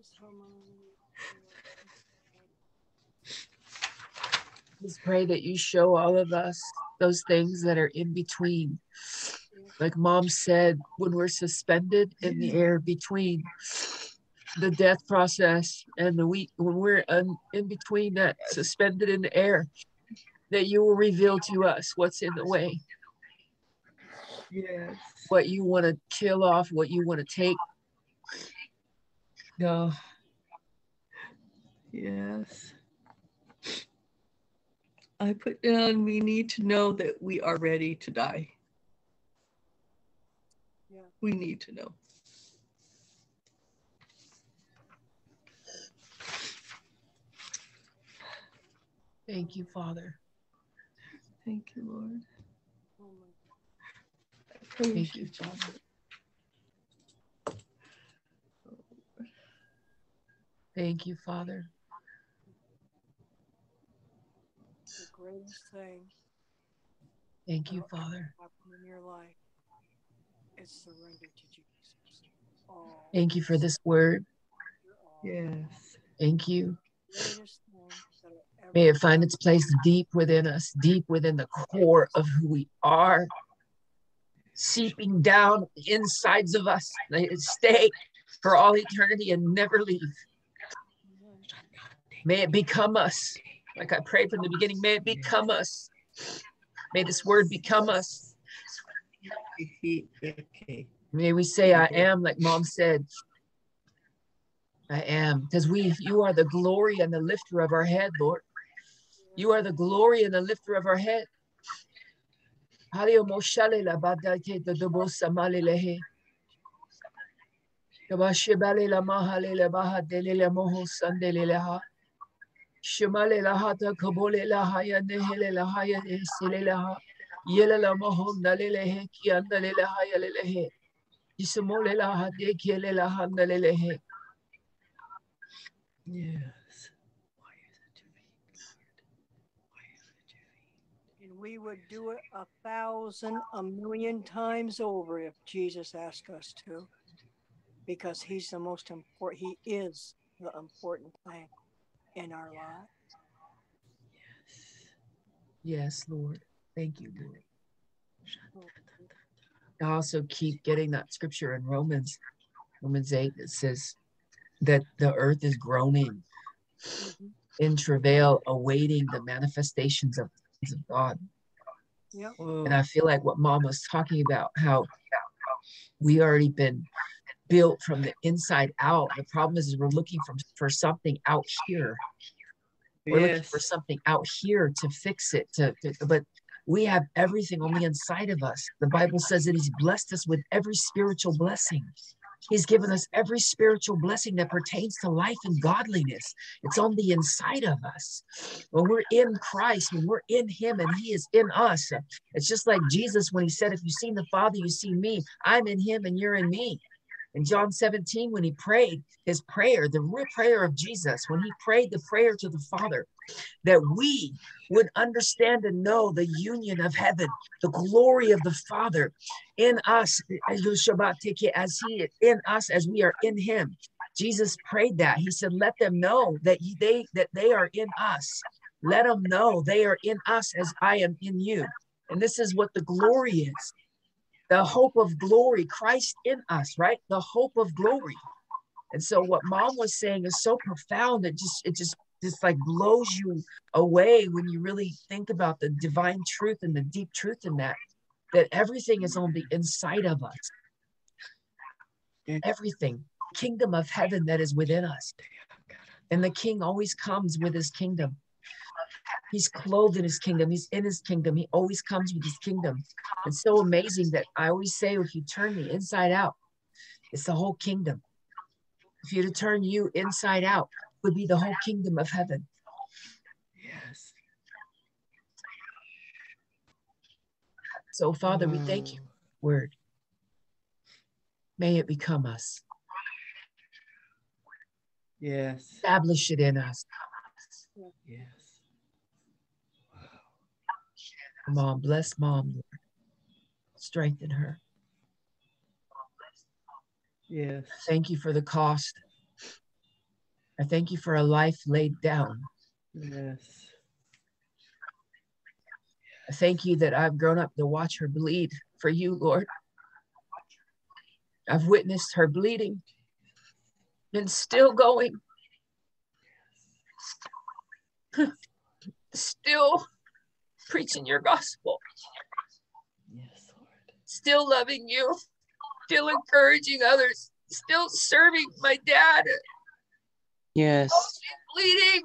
Just pray that you show all of us those things that are in between. Like mom said, when we're suspended in the air between the death process and the week, when we're un, in between that suspended in the air, that you will reveal to us what's in the way, Yes. what you want to kill off, what you want to take. No, Yes. I put down we need to know that we are ready to die. Yeah. We need to know. thank you, Father. Thank you, Lord. Oh my I praise Thank you, you, Father. Thank you, Father. the greatest thing Thank you, Father. in your life is surrender to Jesus. Oh, Thank you for this word. Yes. Thank you. greatest thing that I ever May it find its place deep within us, deep within the core of who we are, seeping down the insides of us. It stay for all eternity and never leave. May it become us. Like I prayed from the beginning, may it become us. May this word become us. May we say, I am, like mom said. I am. Because we you are the glory and the lifter of our head, Lord. You are the glory and the lifter of our head. Hari Hario Moshale la Badake, the Dobo Samale Lehe. Kabashibale la Mahale la Baha Delele Moho Sandele la Shimale Lahata Kabole Lahaya Nehele Lahaya Sile Laha. Yele la Moho Nalelehe Kiandale Lahaya Lelehe. Isamole Laha Dekele Laha Nalelehe. Yeah. We would do it a thousand, a million times over if Jesus asked us to, because He's the most important, He is the important thing in our lives. Yes, Yes, Lord. Thank you, Lord. I also keep getting that scripture in Romans, Romans 8, that says that the earth is groaning Mhm. in travail, awaiting the manifestations of, of God. Yep. And I feel like what mom was talking about, how we already been built from the inside out. The problem is is we're looking for, for something out here. We're looking for something out here to fix it. To, to- but we have everything on the inside of us. The Bible says that He's blessed us with every spiritual blessing. He's given us every spiritual blessing that pertains to life and godliness. It's on the inside of us. When we're in Christ, when we're in Him and He is in us, it's just like Jesus when He said, If you've seen the Father, you see me. I'm in Him and you're in me. In John 17, when he prayed his prayer, the real prayer of Jesus, when he prayed the prayer to the Father, that we would understand and know the union of heaven, the glory of the Father in us, as he in us as we are in him. Jesus prayed that. He said, Let them know that they that they are in us. Let them know they are in us as I am in you. And this is what the glory is the hope of glory, Christ in us, right? The hope of glory. And so what mom was saying is so profound. It just, it just, just like blows you away when you really think about the divine truth and the deep truth in that, that everything is on the inside of us. Everything, kingdom of heaven that is within us. And the king always comes with his kingdom. He's clothed in his kingdom. He's in his kingdom. He always comes with his kingdom. It's so amazing that I always say if you turn the inside out, it's the whole kingdom. If you to turn you inside out, would be the whole kingdom of heaven. Yes. So, Father, we thank you, mm. word. May it become us. Yes. Establish it in us. Yes. Wow. Mom, bless mom, Lord. Strengthen her. Yes. Thank you for the cost. I thank you for a life laid down. Yes. I thank you that I've grown up to watch her bleed for you, Lord. I've witnessed her bleeding and still going. still preaching your gospel, Yes, Lord. still loving you, still encouraging others, still serving my dad, Yes. bleeding,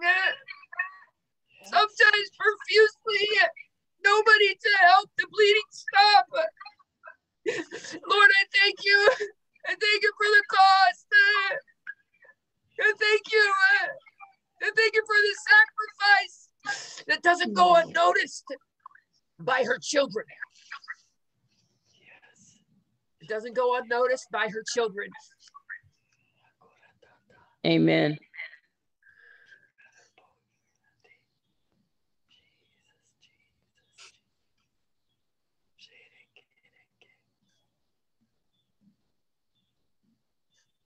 sometimes profusely, nobody to help the bleeding stop. Lord, I thank you. I thank you for the cost. I thank you. I thank you for the sacrifice that doesn't go unnoticed by her children. Yes. It doesn't go unnoticed by her children. Amen.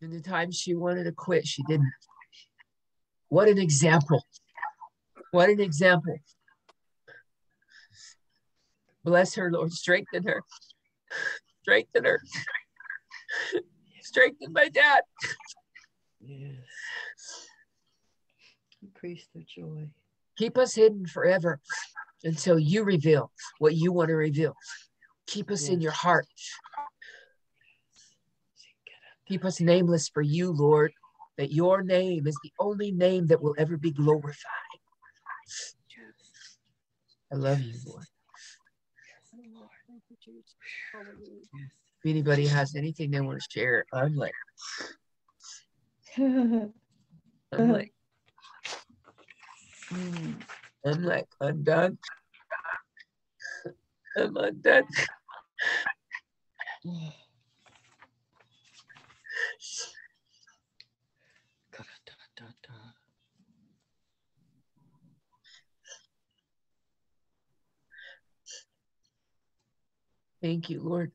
And the time she wanted to quit, she didn't. What an example. What an example. Bless her, Lord. Strengthen her. Strengthen her. Strengthen my dad. Yes. Increase their joy. Keep us hidden forever until you reveal what you want to reveal. Keep us in your heart. Keep us nameless for you, Lord, that your name is the only name that will ever be glorified. I love you, Lord. If anybody has anything they want to share, I'm like, I'm like. I'm like, I'm done. I'm undone. <laughs> Thank you, Lord.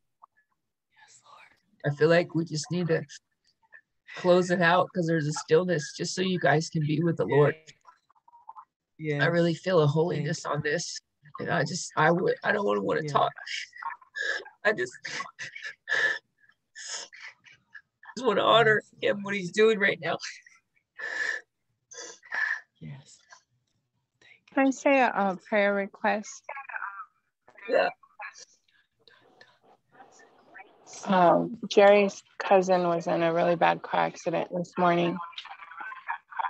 Yes, Lord. I feel like we just need to close it out because there's a stillness just so you guys can be with the Lord. Yes. I really feel a holiness on this. And I just, I would, I don't want to want to Yeah. talk. I just, just want to honor him, what he's doing right now. Yes. Can I say a, a prayer request? Yeah. Um, Jerry's cousin was in a really bad car accident this morning,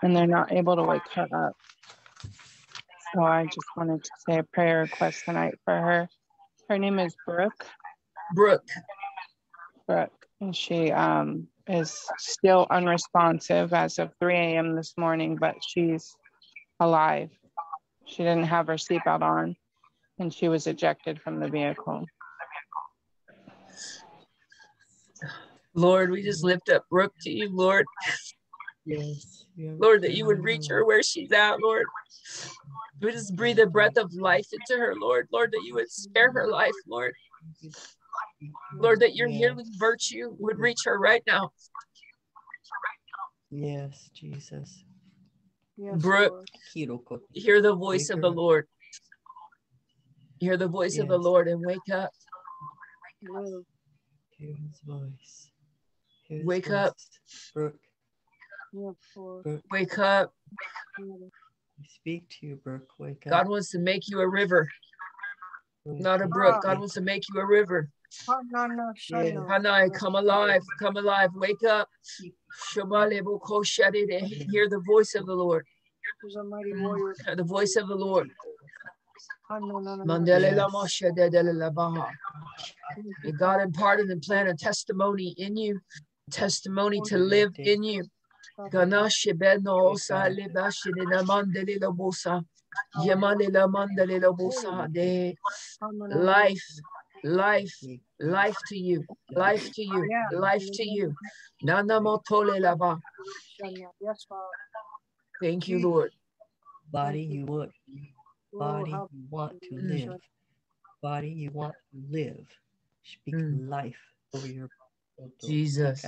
and they're not able to wake her up. So I just wanted to say a prayer request tonight for her. Her name is Brooke. Brooke, Brooke, and she um, is still unresponsive as of 3 a.m. this morning, but she's alive. She didn't have her seatbelt on, and she was ejected from the vehicle. Lord, we just lift up Brooke to you, Lord. Yes. Lord, that you would reach her where she's at, Lord. We just breathe a breath of life into her, Lord. Lord, that you would spare her life, Lord. Lord, that your Yes. healing virtue would reach her right now. Yes, Jesus. Yes, Brooke. Lord. Hear the voice of the. Lord. Hear the voice of the Lord and wake up. Hear his voice. Hear his Wake up. Brooke, Brooke, Wake up. Lord. we speak to you, Brooke. Wake up. God wants to make you a river, Wake not a up. brook. God wants to make you a river. Oh, ha, na, na, sha, Yes. na. Hanai, come alive, come alive, wake up. Shamale boko shadide. Hear the voice of the Lord. He's a mighty warrior. Hear the voice of the Lord. Oh, yes. May God imparted and plant a testimony in you, testimony to live in you. Beno osa lebashi de la mandele la bosa. Yemane la mandele la bosa de life, life, life to you, life to you, life to you. Nana motole laba. Sha, na. Yes, Father. Thank you, Lord. Body you want, body you want to Mm. live. body you want to live. Speak Mm. life over your Jesus.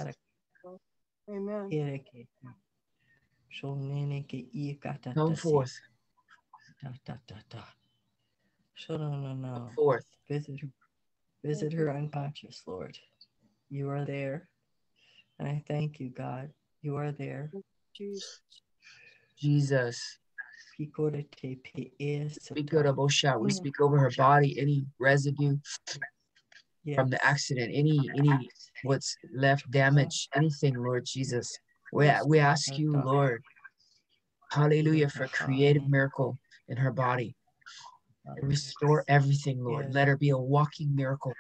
Amen. Come forth. So no no no. Come forth. Visit her. Visit her unconscious, Lord. You are there. And I thank you, God. You are there. Jesus. Jesus. Pikorete pe es Speak good of Osha. We mm. speak over her body, any residue from the accident, any any what's left damage, anything, Lord Jesus. We, we ask you, Lord, hallelujah, for a creative miracle in her body. Restore everything, Lord. Let her be a walking miracle,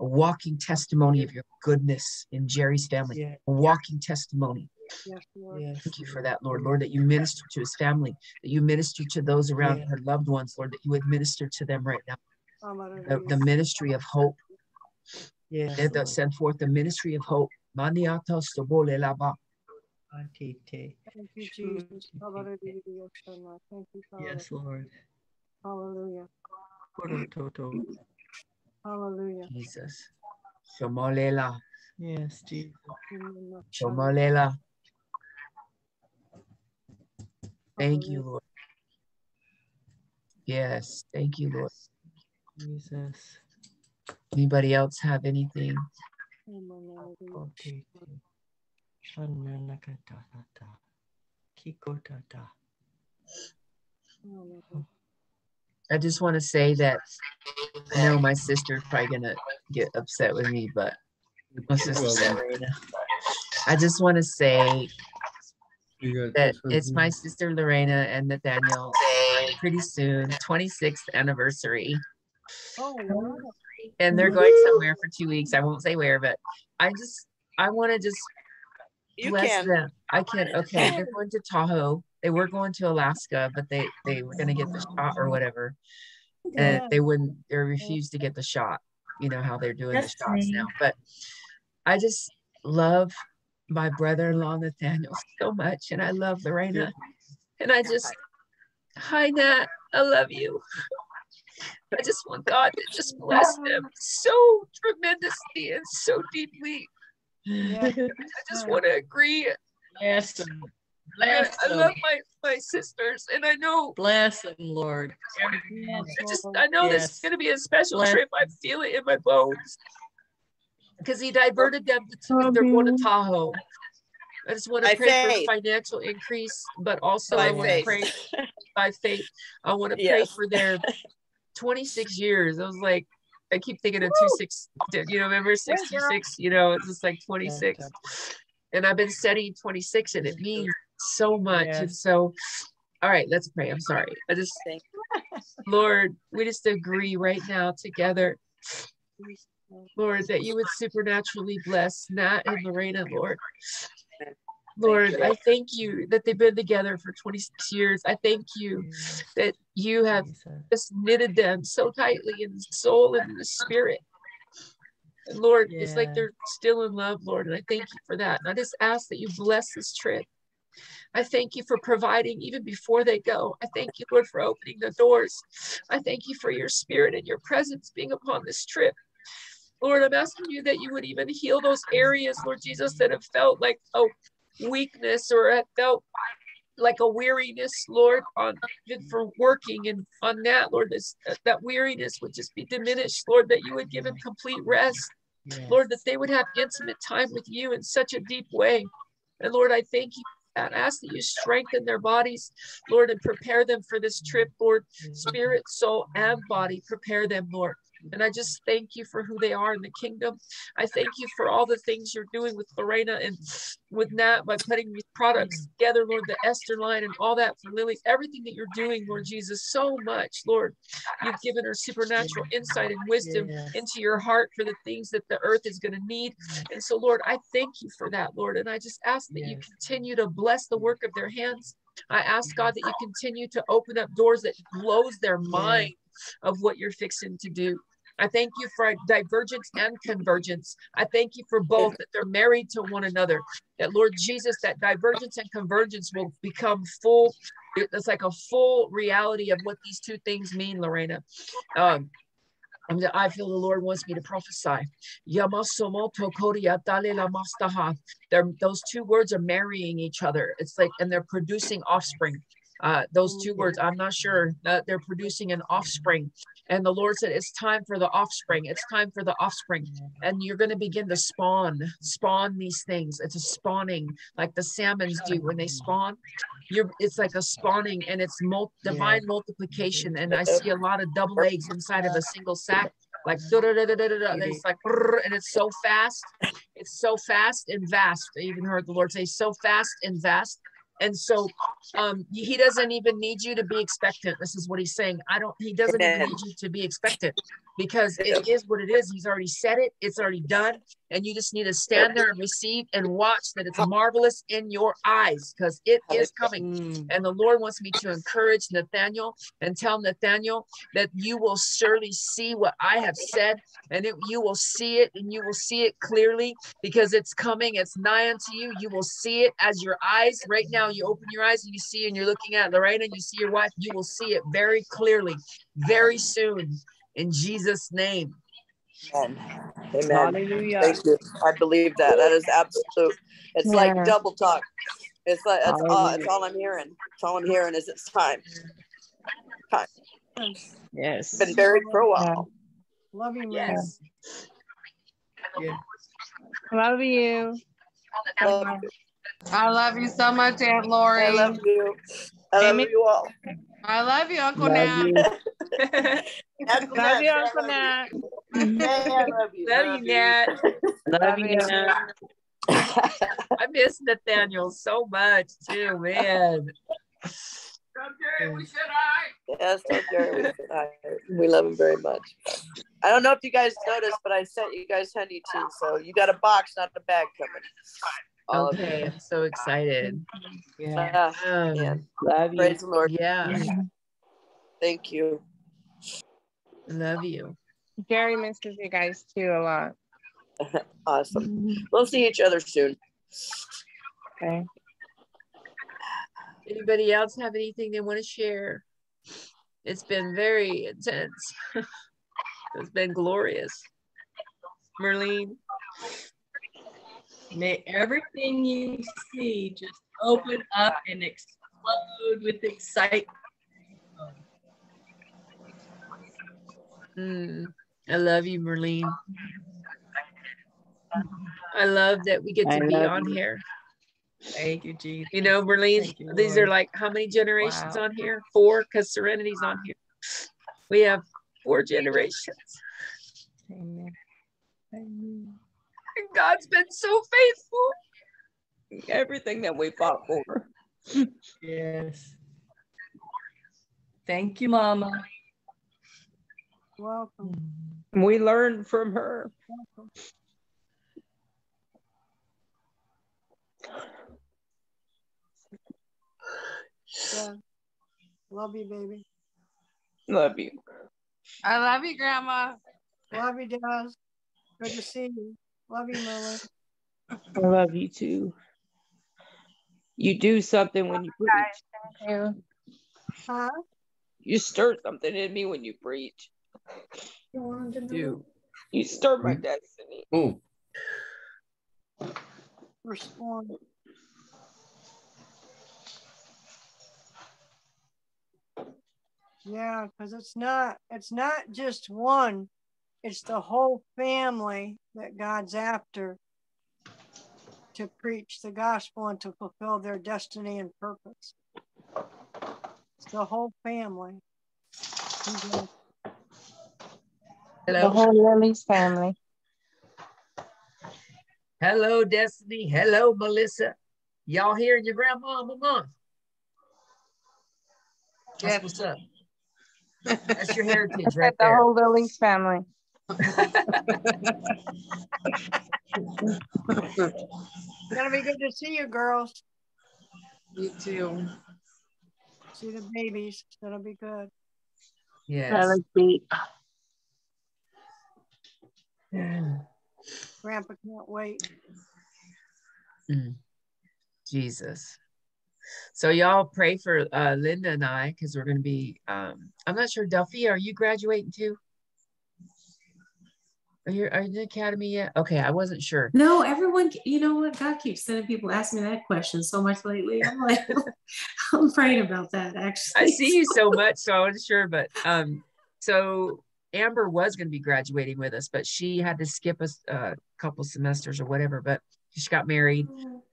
a walking testimony of your goodness in Jerry's family, a walking testimony. Thank you for that, Lord. Lord, that you minister to his family, that you minister to those around her loved ones, Lord, that you would minister to them right now. The, the ministry of hope, Yes. that Lord. send forth the ministry of hope. Maniata stobole laba. Antite. Thank you, Sure. Jesus. Thank you, Father. Yes, Lord. Hallelujah. Korototo. Hallelujah. Jesus. Shomolela. Yes, Jesus. Shomolela. Thank you, Lord. Yes, thank you, Lord. Jesus. Anybody else have anything? I just want to say that I know my sister's probably gonna get upset with me, but my sister Lorena. I just want to say that it's my sister Lorena and Nathaniel pretty soon, 26th anniversary. Oh, wow. And they're going somewhere for two weeks. I won't say where, but I just I want to just You bless can. them. I can okay, they're going to Tahoe. They were going to Alaska, but they they were gonna get the shot or whatever. And Yeah. they wouldn't they refused to get the shot. You know how they're doing the shots now. But I just love my brother-in-law Nathaniel <laughs> so much. And I love Lorena. And I just hi Nat, I love you. <laughs> I just want God to just bless them so tremendously and so deeply. Yeah. <laughs> I just want to agree. Bless them. And Bless I them. love my my sisters, and I know Bless them, Lord. I just I know this is gonna be a special Bless- trip. I feel it in my bones because he diverted them to they're going to Tahoe. I just want By to pray faith. for financial increase, but also By I want to pray <laughs> by faith. I want to pray for their 26 years. I was like, I keep thinking of two six, you know, remember 66, you know, it's just like 26. And I've been studying 26 and it means so much. And so, all right, let's pray. I'm sorry. I just, Lord, we just agree right now together, <laughs> Lord, that you would supernaturally bless Nat and Lorena, Lord. Lord, I thank you that they've been together for 26 years. I thank you that you have just knitted them so tightly in the soul and in the spirit. And Lord, it's like they're still in love, Lord, and I thank you for that. And I just ask that you bless this trip. I thank you for providing even before they go. I thank you, Lord, for opening the doors. I thank you for your spirit and your presence being upon this trip. Lord, I'm asking you that you would even heal those areas, Lord Jesus, that have felt like a weakness or I felt like a weariness, Lord, on even for working and on that, Lord, this, that weariness would just be diminished, Lord, that you would give him complete rest. Lord, that they would have intimate time with you in such a deep way. And Lord, I thank you. and ask that you strengthen their bodies, Lord, and prepare them for this trip, Lord. Spirit, soul, and body, prepare them, Lord. And I just thank you for who they are in the kingdom. I thank you for all the things you're doing with Lorena and with Nat by putting these products together, Lord, the Esther line and all that for Lily, everything that you're doing, Lord Jesus, so much, Lord. You've given her supernatural insight and wisdom into your heart for the things that the earth is going to need. And so, Lord, I thank you for that, Lord. And I just ask that you continue to bless the work of their hands. I ask God that you continue to open up doors that blows their mind of what you're fixing to do. I thank you for divergence and convergence. I thank you for both that they're married to one another. That Lord Jesus, that divergence and convergence will become full. It's like a full reality of what these two things mean, Lorena. Um, I feel the Lord wants me to prophesy. They're, those two words are marrying each other. It's like, and they're producing offspring. Uh, those two words, I'm not sure that they're producing an offspring. And the Lord said, It's time for the offspring. It's time for the offspring. And you're going to begin to spawn, spawn these things. It's a spawning like the salmons do when they spawn. You're, it's like a spawning and it's mul- divine multiplication. And I see a lot of double eggs inside of a single sack. Like da-da-da-da-da-da. And it's like and it's so fast. It's so fast and vast. I even heard the Lord say, so fast and vast. And so um he doesn't even need you to be expectant. This is what he's saying. I don't he doesn't even need you to be expectant because it is what it is. He's already said it, it's already done. And you just need to stand there and receive and watch that it's marvelous in your eyes because it is coming. Mm. And the Lord wants me to encourage Nathaniel and tell Nathaniel that you will surely see what I have said, and it, you will see it, and you will see it clearly because it's coming. It's nigh unto you. You will see it as your eyes. Right now, you open your eyes and you see, and you're looking at Lorena, and you see your wife. You will see it very clearly, very soon, in Jesus' name. Amen. Amen. Hallelujah. Thank you. I believe that. That is absolute. It's like double talk. It's like that's all. It's all I'm hearing. It's all I'm hearing is it's time. Yes. Been buried for a while. Yeah. Love you, man. Yes. Love you. Love you. I love you so much, Aunt Lori. I love you. I love Amy- you all. I love you, Uncle Love Nat. you. <laughs> Uncle Love Nat, you, I Uncle love Nat. Hey, I love you. Love you, Nat. Love you. Nat. <laughs> I miss Nathaniel so much too, man. Yes, tell Jerry we said hi. we love him very much. I don't know if you guys noticed, but I sent you guys honey too. So you got a box, not a bag coming. All of you. Okay, I'm so excited. Yeah. Ah, Um, man. Love you. Praise the Lord. yeah, Thank you. love you. Jerry misses you guys too a lot. <laughs> Awesome. We'll see each other soon. Okay. Anybody else have anything they want to share? It's been very intense. <laughs> it's been glorious. Merlene, May everything you see just open up and explode with excitement. mm, I love you, Merlene. I love that we get to I be on you. here. Thank you, Jesus. You know, Merlene, you, these are like how many generations Wow. on here? Four, because Serenity's on here. We have four generations. Amen. Amen. And God's been so faithful. Everything that we fought for. Yes. Thank you, Mama. Welcome. We learned from her. Yeah. Love you, baby. Love you. I love you, Grandma. Love you, Daz. Good to see you. Love you, Merlin. I love you too. You do something when you preach. Thank you. Huh? You stir something in me when you preach. Do. You stir my hmm? destiny. Hmm. Respond. Yeah, because it's not it's not just one, it's the whole family that God's after to preach the gospel and to fulfill their destiny and purpose. It's the whole family. He's in- The Hello. whole Lily's family. Hello, Destiny. Hello, Melissa. Y'all hearing your grandma, mama? That's what's up. That's your heritage <laughs> I right said the there. whole Lily's family. It's gonna be good to see you girls. You too. See the babies. That'll be good. Yes. Lily's beat. Grandpa can't wait. Mm. Jesus. So y'all pray for uh, Linda and I because we're going to be. Um, I'm not sure, Duffy, are you graduating too? Are you, are you in the academy yet? Okay, I wasn't sure. No, everyone, you know what? God keeps sending people asking me that question so much lately. I'm like, <laughs> <laughs> I'm praying about that actually. I see you so <laughs> much, so I wasn't sure. But um, so Amber was going to be graduating with us, but she had to skip a couple semesters or whatever. But she got married.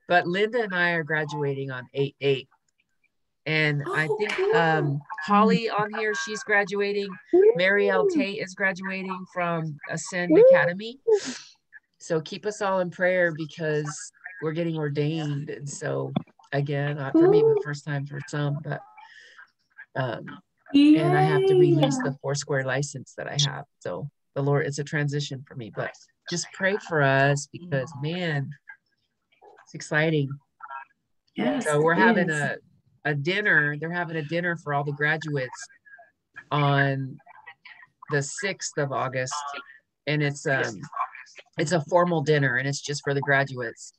But Linda and I are graduating on eight eight, and I Oh, think cool. um Holly on here she's graduating. Mary L. Tate is graduating from Ascend Academy. So keep us all in prayer because we're getting ordained, and so again, not for me, but first time for some, but um and I have to release the four square license that I have. So the Lord, it's a transition for me, but just pray for us because man, it's exciting. Yes, So we're having is. a, a dinner. They're having a dinner for all the graduates on the 6th of August. And it's um it's a formal dinner and it's just for the graduates.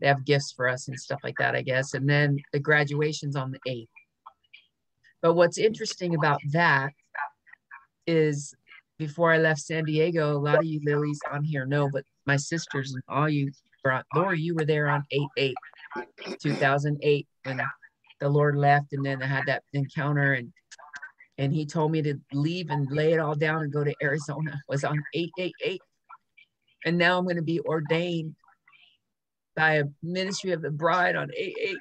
They have gifts for us and stuff like that, I guess. And then the graduation's on the 8th. But what's interesting about that is before I left San Diego, a lot of you lilies on here know, but my sisters and all you, brought Laura, you were there on 8 8, 2008, when the Lord left. And then I had that encounter, and and he told me to leave and lay it all down and go to Arizona. It was on 888. And now I'm going to be ordained by a ministry of the bride on 88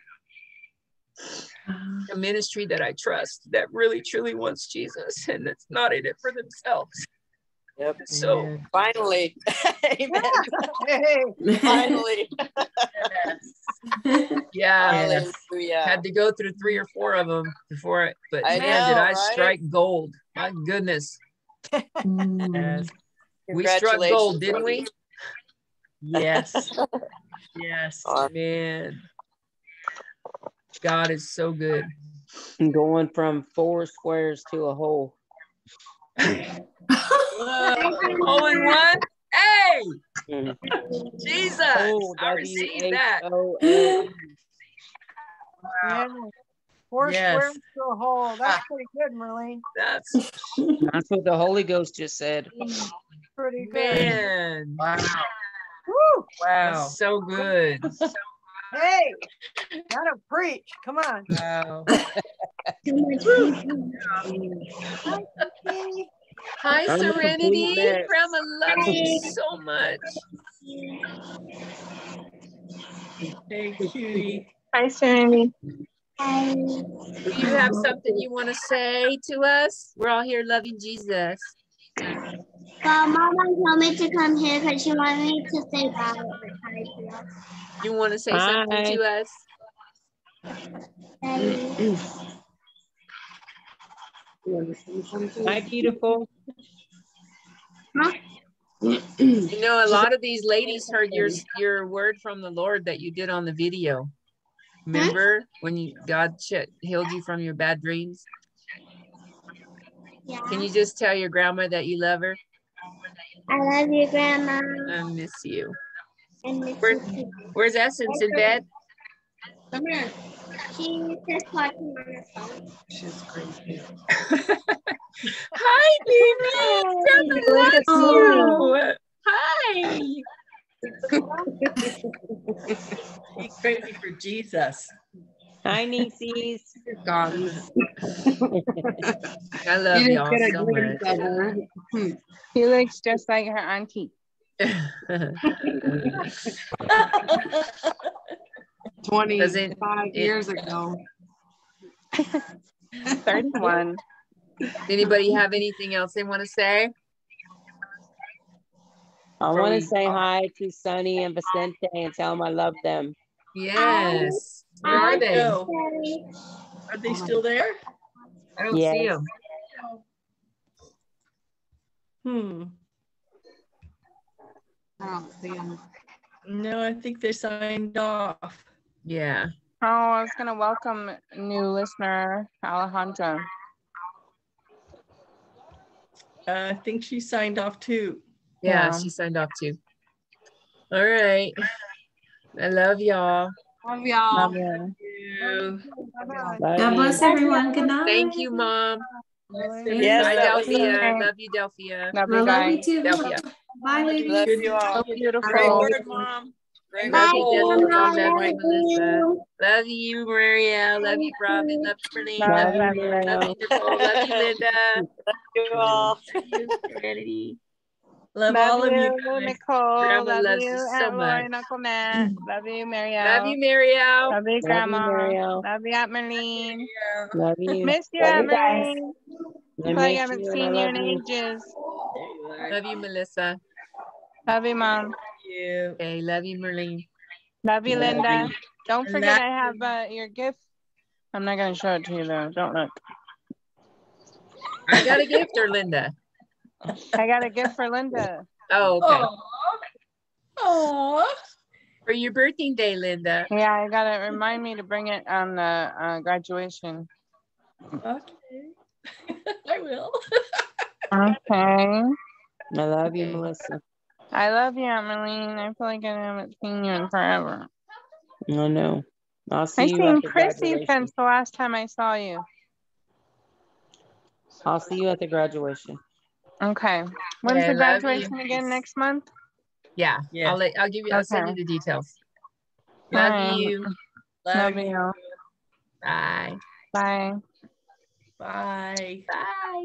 uh-huh. a ministry that I trust that really truly wants Jesus and that's not in it for themselves. Yep. So Amen. Finally. <laughs> <laughs> Amen. Hey, Finally. <laughs> yeah, Yes. Hallelujah. had to go through three or four of them before it, but I man, did I right? strike gold. My goodness. Mm. Yes. We struck gold, didn't we? Yes. Yes. Awesome. Man. God is so good. Going from four squares to a hole. All in one. Hey. Jesus. Oh, I received that. W-H-O-L-E. yeah. Four Yes. squares to a hole. That's ah. pretty good, Marlene. That's That's what the Holy Ghost just said. Pretty good. man. Wow. Woo! Wow. That's so good. Hey, gotta preach. Come on. Wow. Hi, I'm Serenity. mess. Grandma loves you so much. Hey, cutie. Hi, Serenity. Do you have something you want to say to us? We're all here loving Jesus. Well, Mama told me to come here because she wanted me to say bye. You want to say something to us? Daddy. Hi, beautiful. Huh? You know, a lot of these ladies heard your your word from the Lord that you did on the video. Remember when you God healed you from your bad dreams? Yeah. Can you just tell your grandma that you love her? I love you, Grandma. I miss you. And miss Where- you. Where's Essence in bed? Come here. She's just watching on her phone. She's crazy. Hi, baby. Grandma loves you. Hi. She's crazy for Jesus. Hi, nieces. God. I love You y'all just get a so much. He looks just like her auntie. <laughs> 25 it- years ago. <laughs> 31. Anybody have anything else they want to say? I want to say hi to Sunny and Vicente and tell them I love them. Yes. Where are they? Are they still there? I don't see them. Hmm. I don't see him. No, I think they signed off. Yeah. Oh, I was going to welcome new listener, Alejandra. Uh, I think she signed off too. Yeah, Yeah. she signed off too. All right. I love y'all. Love y'all. Love you. You. God bless everyone. Good night. Thank you, Mom. Yes, Bye, Delphia. Love you, Delphia. Love I you love you too. Delphia. Bye, ladies. Love you all. Beautiful. Great word, mom. Great Love Bye, you. Jessica. Grandma. Love Melissa. Love you, Maria. Love you, Robin. Love you, Merlene. Love Love you, you, love you, Nicole. Love you, Linda. Love you all. Love you, Serenity. Love, Love all of you, you guys. Nicole. Grandma Love loves you, you so Aunt Lori, much. Uncle Matt. Love you, Marielle. Love you, Marielle. Love you, Grandma. Marielle. Love you, Aunt Marlene. Love you. Miss you, Love Aunt you guys. Marlene. I Probably miss haven't you seen you love in you. ages. Love you, Melissa. Love you, Mom. You. Okay, love you, Marlene. Love you, Love Linda. Don't forget Love I have uh, your gift. I'm not going to show it to you, though. Don't look. I got a gift for Linda? I got a gift for Linda. Oh, okay. Aw. For your birthday day, Linda. Yeah, I got to remind me to bring it on the uh, graduation. Okay. <laughs> I will. <laughs> Okay. I love you, Melissa. I love you, Aunt Marlene. I feel like I haven't seen you in forever. I know. I'll see I you seen at Chrissy graduation. since the last time I saw you. I'll see you at the graduation. Okay. When's Okay, the graduation again? Next month? Yeah, Yeah. I'll let, I'll give you, I'll send you the details. Love Alright. you. Love Love you. you. Bye. Bye. Bye. Bye.